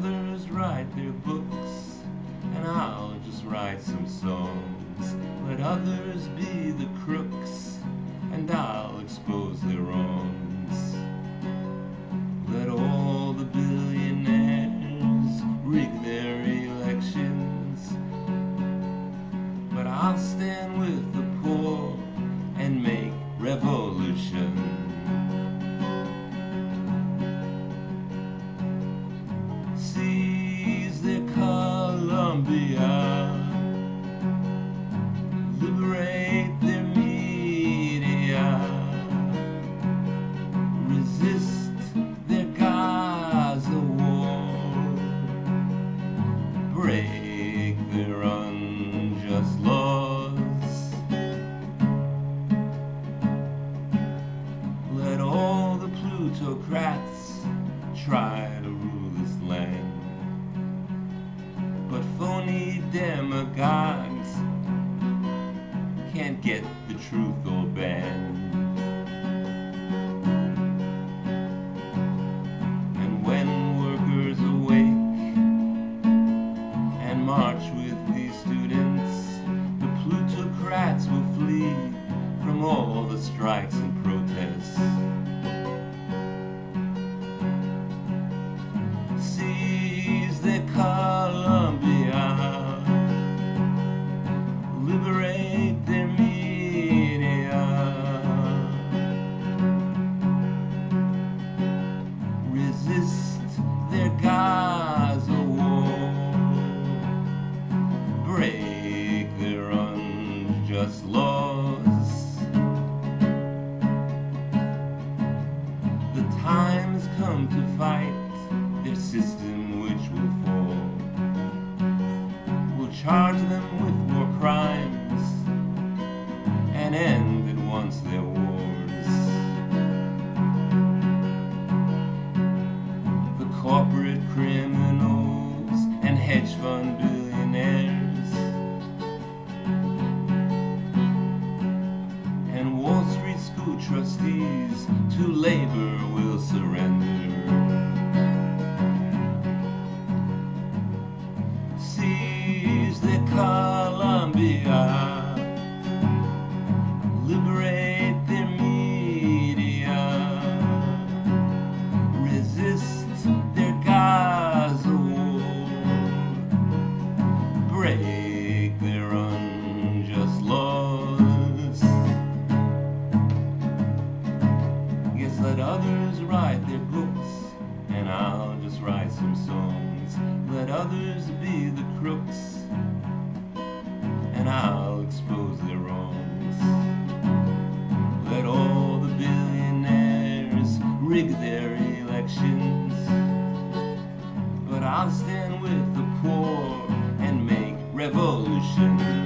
others write their books, and I'll just write some songs. Let others be the crooks, and I'll expose their wrongs. Let all the billionaires rig their elections, but I'll stand with the poor and make revolution. Plutocrats try to rule this land. But phony demagogues can't get the truth or bend. And when workers awake and march with these students, the plutocrats will flee from all the strikes and protests. Unjust laws. The time has come to fight their system which will fall. We'll charge them with war crimes and end at once their wars. The corporate criminals and hedge fund billionaires let others write their books, and I'll just write some songs. Let others be the crooks, and I'll expose their wrongs. Let all the billionaires rig their elections, but I'll stand with the poor and make revolution.